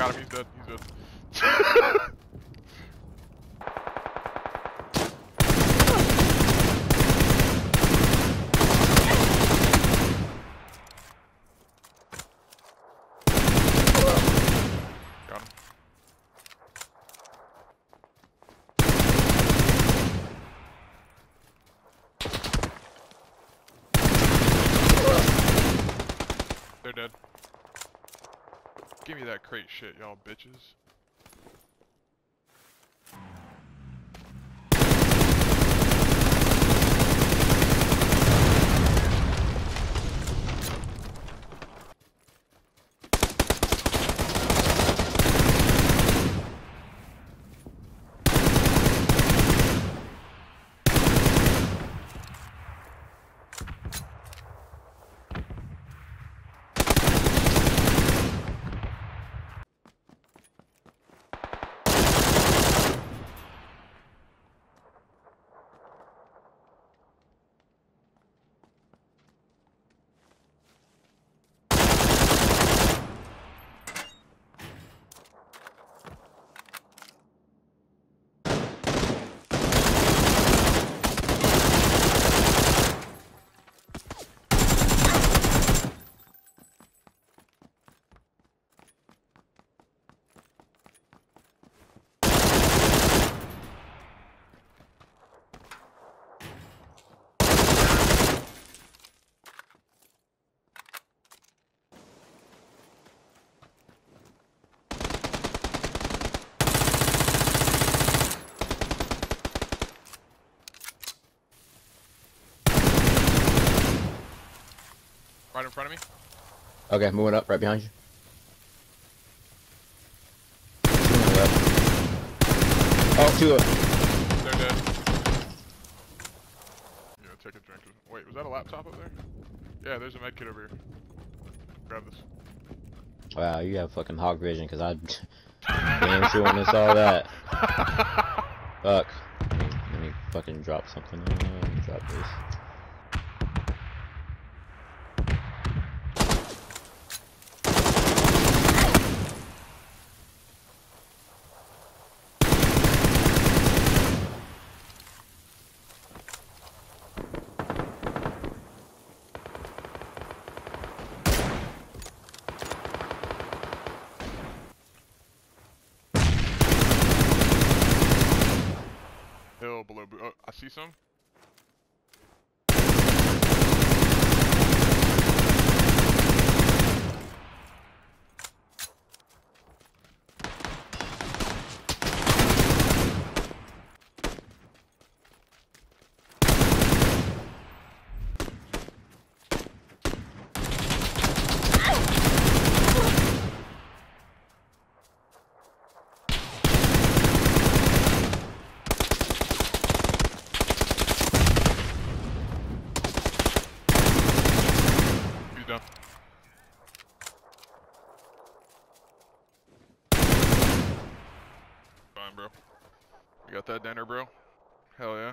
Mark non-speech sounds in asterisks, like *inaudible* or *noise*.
dead. He's dead. Got him. They're dead. Give me that crate shit, y'all bitches. Right in front of me. Okay, moving up, right behind you. Two on the left. Oh, two up. They're dead. Yeah, take a drink. Wait, was that a laptop up there? Yeah, there's a med kit over here. Grab this. Wow, you have fucking hog vision, cause I *laughs* damn sure when I saw that. *laughs* Fuck. Let me, let me fucking drop something. Let me drop this. Hill below. Oh, I see some. He's done. Bro. You got that dinner, bro? Hell yeah.